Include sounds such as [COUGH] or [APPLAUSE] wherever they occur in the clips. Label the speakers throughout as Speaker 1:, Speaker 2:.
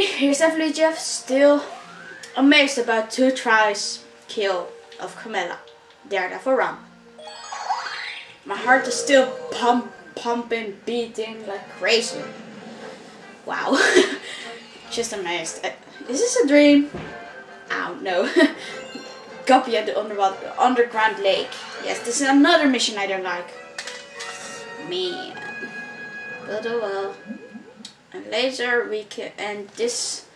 Speaker 1: Here's definitely Jeff still amazed about two tries kill of Kamella. Daredevil run. My heart is still pump, pumping, beating like crazy. Wow. [LAUGHS] Just amazed. Uh, is this a dream? Oh no. [LAUGHS] Guppy at the underground lake. Yes, this is another mission I don't like. Man. But oh well. And later we can, and this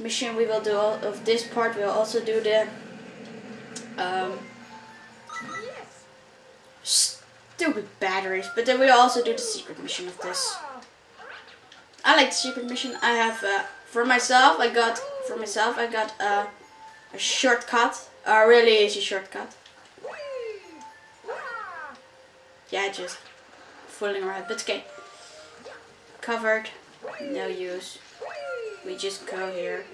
Speaker 1: mission we will do all of this part. We'll also do the um, stupid batteries but then we'll also do the secret mission of this. I like the secret mission I have uh, for myself I got for myself I got uh, a shortcut a really easy shortcut. Yeah just fooling around. But okay. Covered no use we just go here.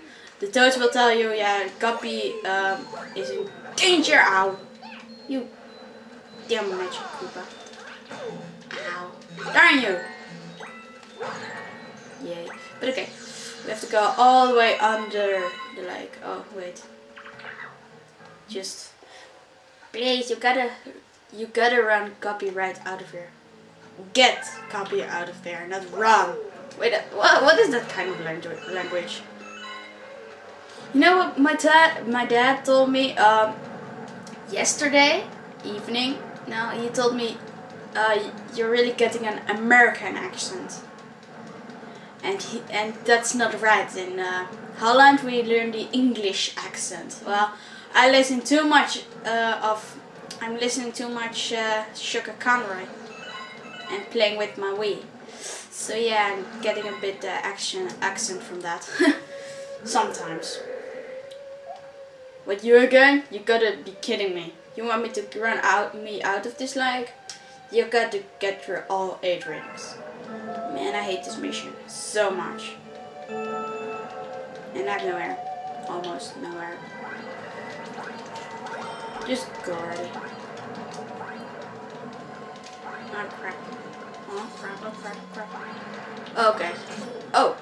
Speaker 1: The toads will tell you, yeah, Guppy um, is in danger. Ow. You damn magic Koopa. Ow. Darn you. Yay. But okay. We have to go all the way under the lake. Oh, wait. Just, please, you gotta, you gotta run Guppy right out of here. Get Guppy out of there, not run. Wait, uh, what, what is that kind of language? You know what my dad my dad told me um, yesterday evening. Now he told me uh, you're really getting an American accent, and he and that's not right. In uh, Holland we learn the English accent. Well, I listen too much uh, of I'm listening too much uh, Chuggaaconroy and playing with my Wii. So yeah, I'm getting a bit uh, action accent from that. [LAUGHS] Sometimes. What you again? You gotta be kidding me. You want me to run out me out of this leg? You got to get through all eight rings. Man, I hate this mission so much. And I'm nowhere. Almost nowhere. Just go already. Oh crap. Oh crap, oh crap, crap. Okay. Oh.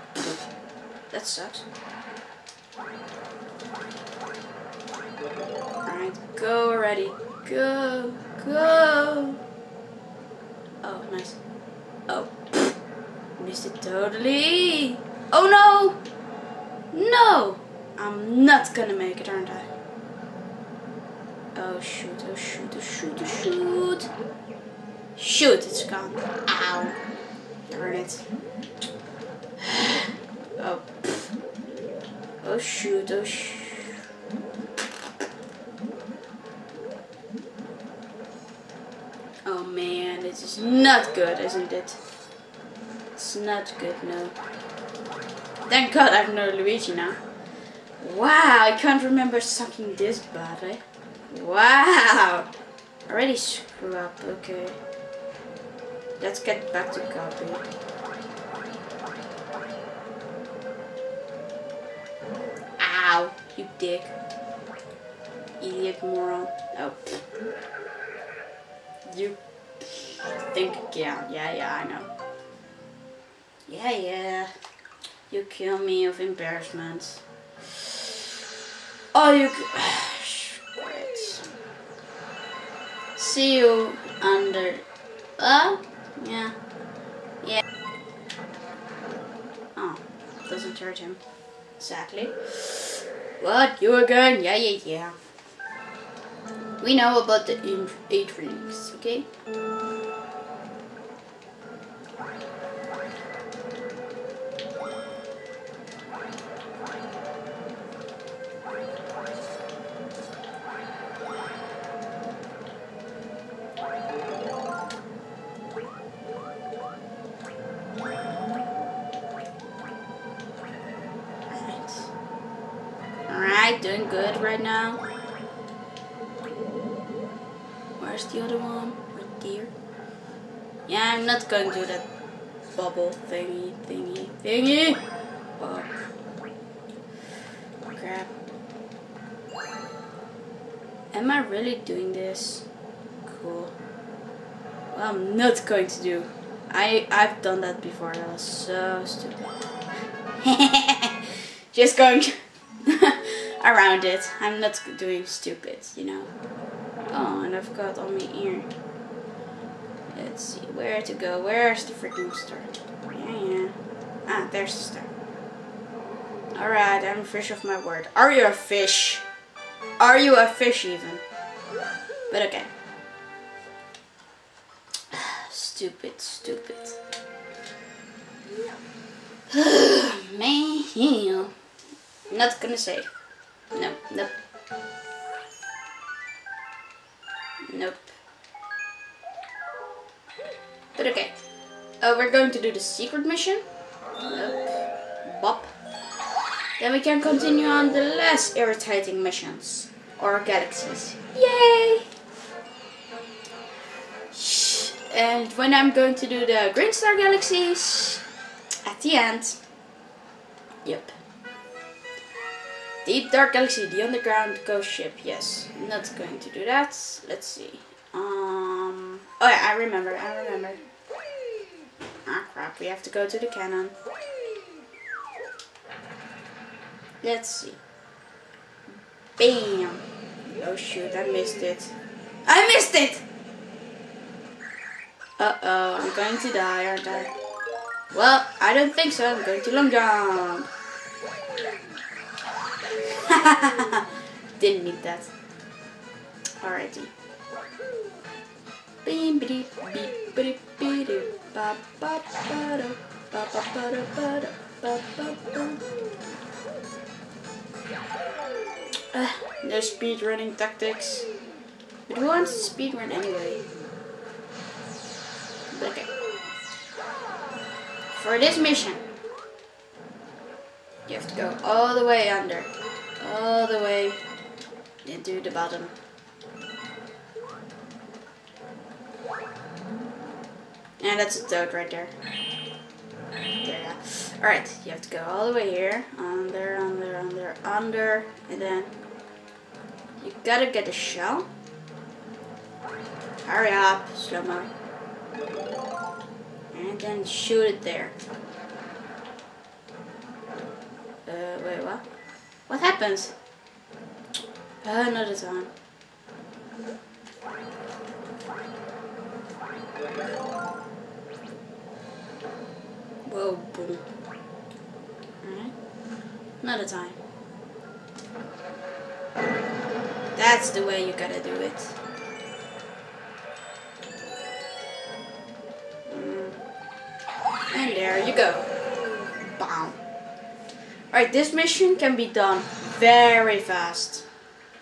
Speaker 1: That sucks. Alright, go already. Go. Go. Oh, nice. Oh. [LAUGHS] Missed it totally. Oh no! No! I'm not gonna make it, aren't I? Oh shoot, oh shoot, oh shoot, oh shoot. Shoot, it's gone. Ow. It. Oh. Oh shoot, oh sh. Oh man, this is not good, isn't it? It's not good, no. Thank god I have no Luigi now. Wow, I can't remember sucking this badly. Eh? Wow! Already screw up, okay. Let's get back to Guppy. Ow, you dick. Idiot moron. Oh. You think again. Yeah, yeah, I know. Yeah, yeah. You kill me of embarrassment. Oh, you... [SIGHS] See you under... Uh? Yeah. Yeah. Oh, doesn't hurt him. Sadly. What? You again? Yeah, yeah, yeah. We know about the eight rings, okay? Doing good right now. Where's the other one? Right there. Yeah, I'm not going to do that bubble thingy, thingy, thingy. Oh. Crap. Am I really doing this? Cool. Well, I'm not going to do. I I've done that before. That was so stupid. [LAUGHS] Just going around it. I'm not doing stupid, you know. Oh, and I've got on my ear. Let's see where to go. Where's the freaking star? Yeah, yeah. Ah, there's the star. Alright, I'm a fish of my word. Are you a fish? Are you a fish even? But okay. [SIGHS] stupid, stupid. [SIGHS] Man, not gonna say. No, nope. Nope. But okay. Oh, we're going to do the secret mission. Nope. Bop. Then we can continue on the less irritating missions. Or galaxies. Yay! And when I'm going to do the Green Star Galaxies, at the end, yep. Deep Dark Galaxy, the underground ghost ship, yes. Not going to do that. Let's see. Um, oh yeah, I remember, I remember. Ah crap, we have to go to the cannon. Let's see. Bam! Oh shoot, I missed it. I missed it! Uh-oh, I'm going to die, aren't I? Well, I don't think so. I'm going to long jump. Da ba ba ba. Uh, no speedrunning tactics. But who wants to speedrun anyway? Okay. For this mission, you have to go all the way under. All the way into the bottom. And that's a toad right there. There, yeah. Alright, you have to go all the way here. Under, under, under, under. And then you gotta get a shell. Hurry up, slow-mo. And then shoot it there. Uh, wait, what? What happens? Oh, Another time. Whoa, boom. Alright. Another time. That's the way you gotta do it. Mm. And there you go. Alright, this mission can be done very fast.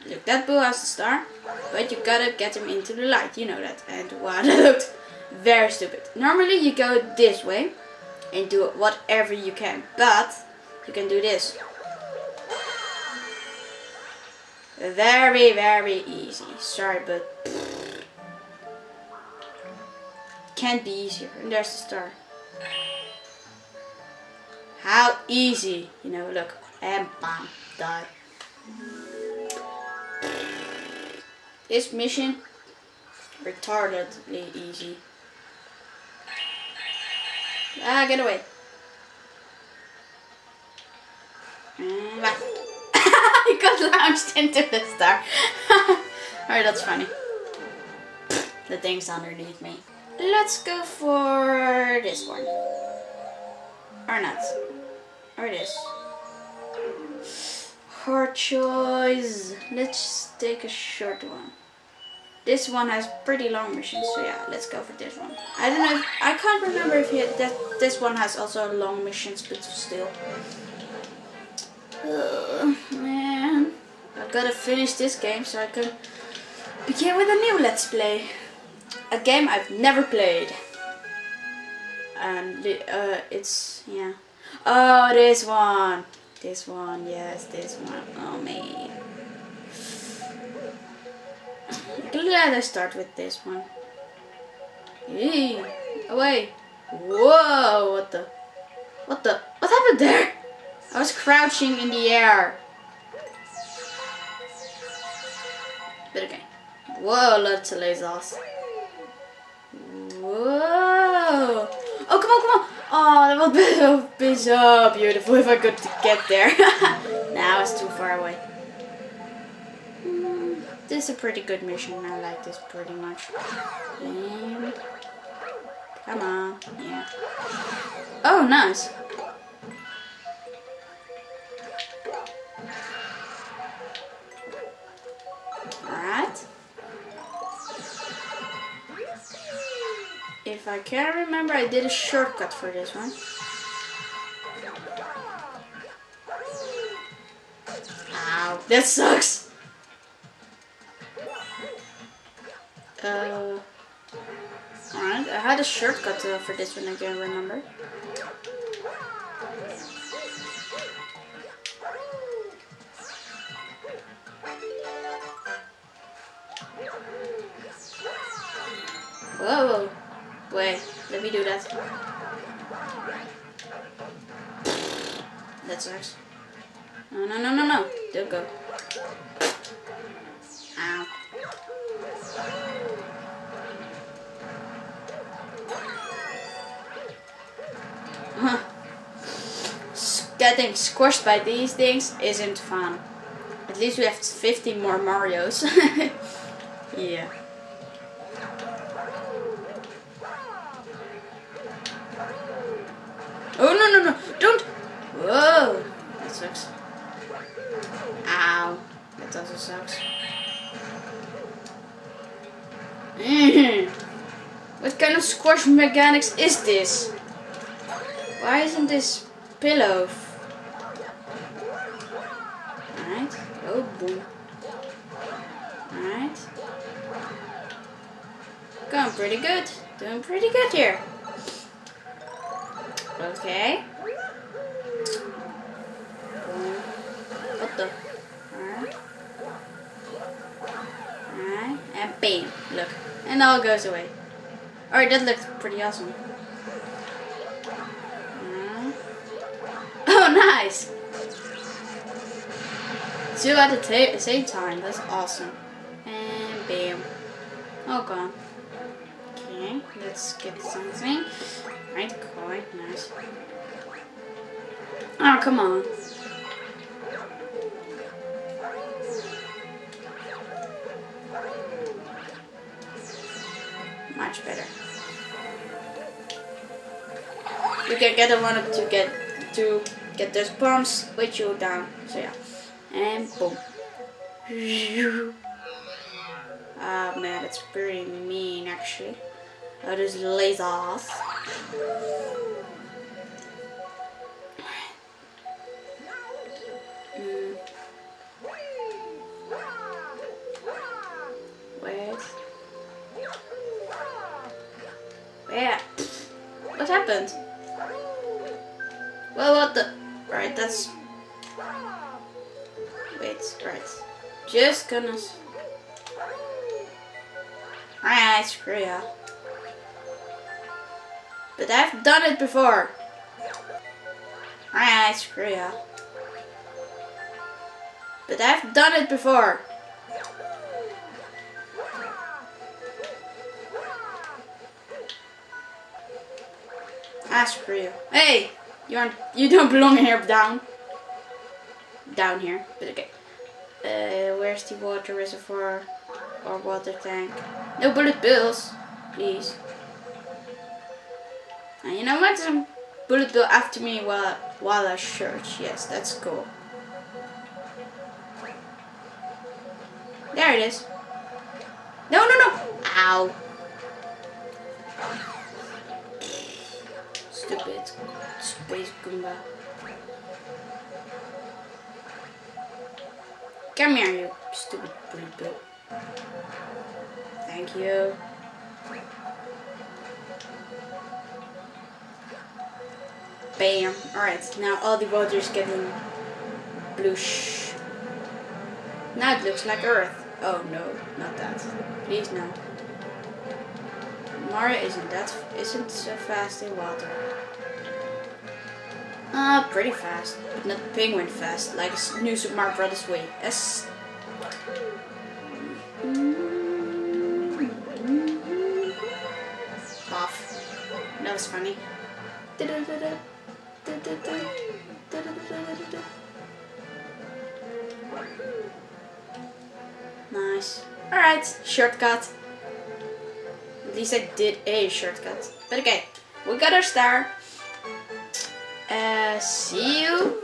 Speaker 1: Look, that Boo has a star, but you gotta get him into the light, you know that. And wow, that looked [LAUGHS] very stupid. Normally you go this way and do whatever you can, but you can do this. Very, very easy. Sorry, but can't be easier. And there's the star. How easy, you know, look, and bam, die. This mission, retardedly easy. Ah, get away. I [LAUGHS] got launched into the star. [LAUGHS] Alright, that's funny. The thing's underneath me. Let's go for this one. Or not. Or this. Hard choice. Let's take a short one. This one has pretty long missions, so yeah, let's go for this one. I don't know, if, I can't remember if had, that this one has also long missions, but still. Uh, man, I've got to finish this game so I can begin with a new Let's Play. A game I've never played. And uh, it's, yeah. Oh, this one. This one, yes, this one. Oh, man. Let us start with this one. Hey, away. Oh, Whoa, what the? What the? What happened there? I was crouching in the air. But okay. Whoa, lots of lasers. Whoa. Oh, come on, come on. Oh, that would be, so beautiful if I could get there. [LAUGHS] now it's too far away. Mm, this is a pretty good mission. I like this pretty much. And come on, yeah. Oh, nice. If I can remember, I did a shortcut for this one. Ow, that sucks. Uh, alright, I had a shortcut uh, for this one, I can remember. Do that. That sucks. No, no, no, no, no, don't go. Ow. Huh. Getting squashed by these things isn't fun. At least we have 50 more Marios. [LAUGHS] yeah. No no no! Don't! Whoa! That sucks. Ow. That also sucks. Mm. [LAUGHS] What kind of squash mechanics is this? Why isn't this pillow? Alright. Oh boom. Alright. Going pretty good. Doing pretty good here. Okay. What the? Alright. Alright. And bam. Look. And all goes away. Alright, that looks pretty awesome. [LAUGHS] Oh, nice! Two at the same time. That's awesome. And bam. Oh, gone. Let's get something. Right, quite nice. Oh, come on. Much better. You can get a one up to get to get those bombs with you down. So yeah. And boom. Ah man, that's pretty mean actually. That is lasers. Where? Where? What happened? Well, what the? Right, that's. Wait, right. Just gonna. Alright, screw ya. But I've done it before. Alright, screw ya. But I've done it before. Ah, screw you. Hey! You aren't. You don't belong here, down. Down here. But okay. Uh, where's the water reservoir or water tank? No bullet bills, please. And you know what? Um, Some bullet bill after me while while I search. Yes, that's cool. There it is. No, no, no! Ow. Stupid space Goomba. Come here, you stupid bullet bill. Thank you. Bam. Alright, now all the water is getting bluish. Now it looks like Earth. Oh no, not that. Please no. Mario isn't that isn't so fast in water. Ah, pretty fast, but not penguin fast, like New Super Mario Brothers way. S. Off. That was funny. Nice. Alright, shortcut. At least I did a shortcut. But okay, we got our star. Uh, see you